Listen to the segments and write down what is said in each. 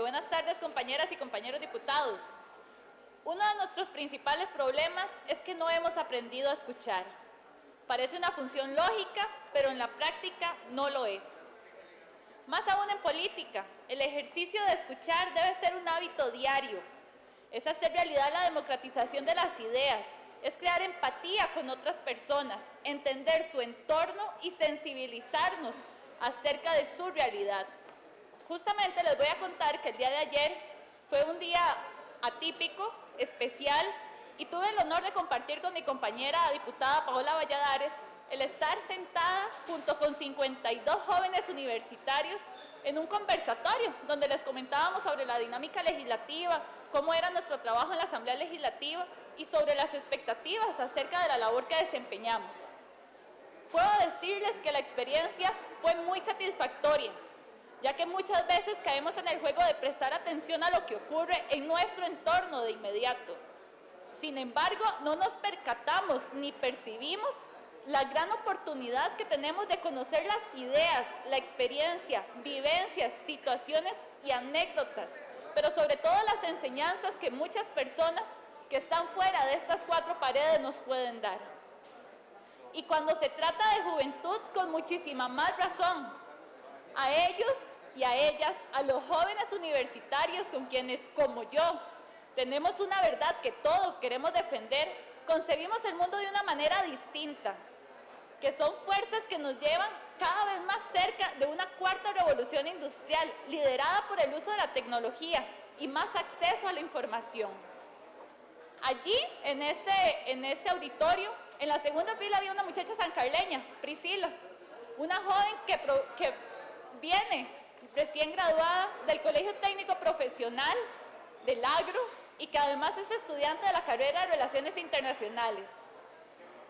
Buenas tardes, compañeras y compañeros diputados. Uno de nuestros principales problemas es que no hemos aprendido a escuchar. Parece una función lógica, pero en la práctica no lo es. Más aún en política, el ejercicio de escuchar debe ser un hábito diario. Es hacer realidad la democratización de las ideas, es crear empatía con otras personas, entender su entorno y sensibilizarnos acerca de su realidad. Justamente les voy a contar que el día de ayer fue un día atípico, especial, y tuve el honor de compartir con mi compañera diputada Paola Valladares el estar sentada junto con 52 jóvenes universitarios en un conversatorio donde les comentábamos sobre la dinámica legislativa, cómo era nuestro trabajo en la Asamblea Legislativa y sobre las expectativas acerca de la labor que desempeñamos. Puedo decirles que la experiencia fue muy satisfactoria, ya que muchas veces caemos en el juego de prestar atención a lo que ocurre en nuestro entorno de inmediato. Sin embargo, no nos percatamos ni percibimos la gran oportunidad que tenemos de conocer las ideas, la experiencia, vivencias, situaciones y anécdotas, pero sobre todo las enseñanzas que muchas personas que están fuera de estas cuatro paredes nos pueden dar. Y cuando se trata de juventud, con muchísima más razón, a ellos y a ellas, a los jóvenes universitarios con quienes, como yo, tenemos una verdad que todos queremos defender, concebimos el mundo de una manera distinta, que son fuerzas que nos llevan cada vez más cerca de una cuarta revolución industrial liderada por el uso de la tecnología y más acceso a la información. Allí, en ese, en ese auditorio, en la segunda fila había una muchacha sancarleña, Priscila, una joven que, que viene recién graduada del Colegio Técnico Profesional del Agro y que además es estudiante de la carrera de Relaciones Internacionales.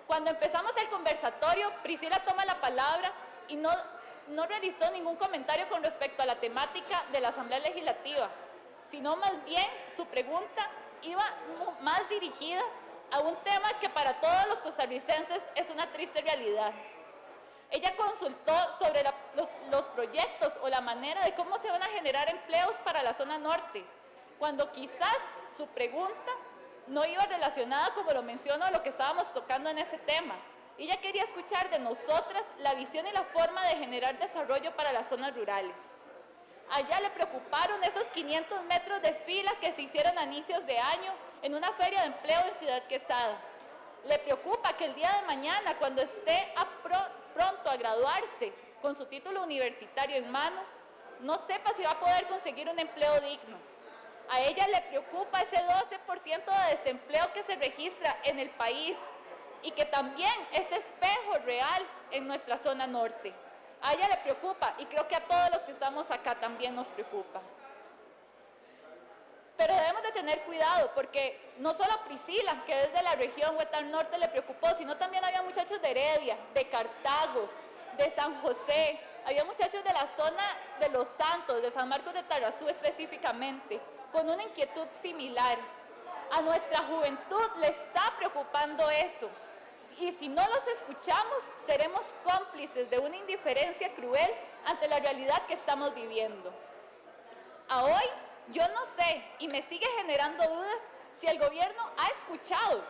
Cuando empezamos el conversatorio, Priscila toma la palabra y no, no realizó ningún comentario con respecto a la temática de la Asamblea Legislativa, sino más bien su pregunta iba más dirigida a un tema que para todos los costarricenses es una triste realidad. Ella consultó sobre los, proyectos o la manera de cómo se van a generar empleos para la zona norte, cuando quizás su pregunta no iba relacionada, como lo menciono, a lo que estábamos tocando en ese tema. Ella quería escuchar de nosotras la visión y la forma de generar desarrollo para las zonas rurales. Allá le preocuparon esos 500 metros de fila que se hicieron a inicios de año en una feria de empleo en Ciudad Quesada. Le preocupa que el día de mañana, cuando esté pronto a graduarse con su título universitario en mano, no sepa si va a poder conseguir un empleo digno a ella le preocupa ese 12% de desempleo que se registra en el país y que también es espejo real en nuestra zona norte. A ella le preocupa y creo que a todos los que estamos acá también nos preocupa. Pero debemos de tener cuidado porque no solo Priscila, que es de la región Huetar Norte, le preocupó, sino también había muchachos de Heredia, de Cartago, de San José, había muchachos de la zona de Los Santos, de San Marcos de Tarazú específicamente, con una inquietud similar. A nuestra juventud le está preocupando eso. Y si no los escuchamos, seremos cómplices de una indiferencia cruel ante la realidad que estamos viviendo. A hoy, yo no sé y me sigue generando dudas si el gobierno ha escuchado,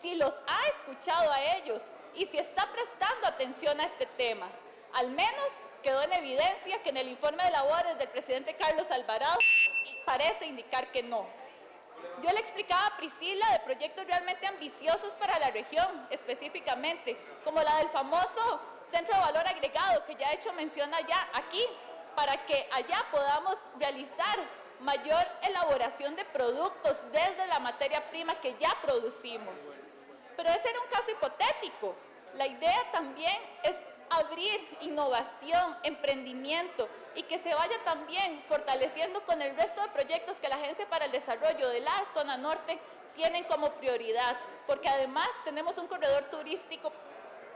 si los ha escuchado a ellos y si está prestando atención a este tema. Al menos quedó en evidencia que en el informe de labores del presidente Carlos Alvarado parece indicar que no. Yo le explicaba a Priscila de proyectos realmente ambiciosos para la región, específicamente, como la del famoso Centro de Valor Agregado, que ya he hecho mención allá, aquí, para que allá podamos realizar mayor elaboración de productos desde la materia prima que ya producimos. Pero ese era un caso hipotético. La idea también es abrir innovación, emprendimiento y que se vaya también fortaleciendo con el resto de proyectos que la Agencia para el Desarrollo de la Zona Norte tienen como prioridad, porque además tenemos un corredor turístico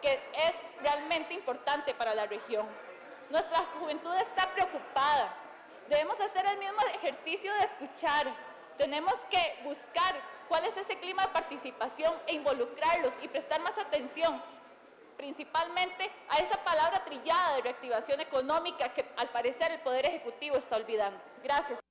que es realmente importante para la región. Nuestra juventud está preocupada. Debemos hacer el mismo ejercicio de escuchar. Tenemos que buscar cuál es ese clima de participación e involucrarlos y prestar más atención principalmente a esa palabra trillada de reactivación económica que al parecer el Poder Ejecutivo está olvidando. Gracias.